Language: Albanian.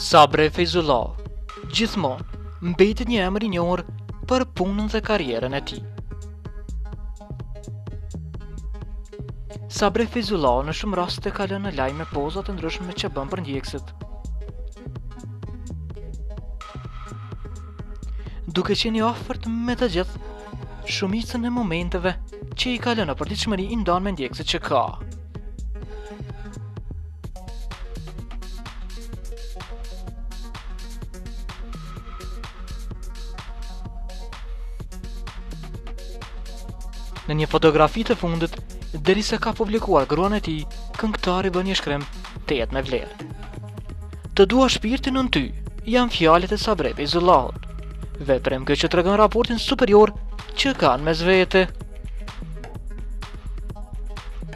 Sabri Fejzullahu gjithmonë mbetet një emër i njohur për punën dhe karrierën e tij. Sabri Fejzullahu në shumë raste kalon në lajme me pozat e ndryshme që bën për ndjekësit. Duke qenë i afërt me të gjithë, shumicën e momenteve që i kalon në përditshmëri i ndan me ndjekësit që ka. Në një fotografi të fundit, derisa ka publikuar gruan e tij, këngëtari bën një shkrim tejet me vlerë. Të dua shpirti im ty, janë fjalët e Sabri Fejzullahut. Veprim ky që tregon raportin superior që kanë mes vete.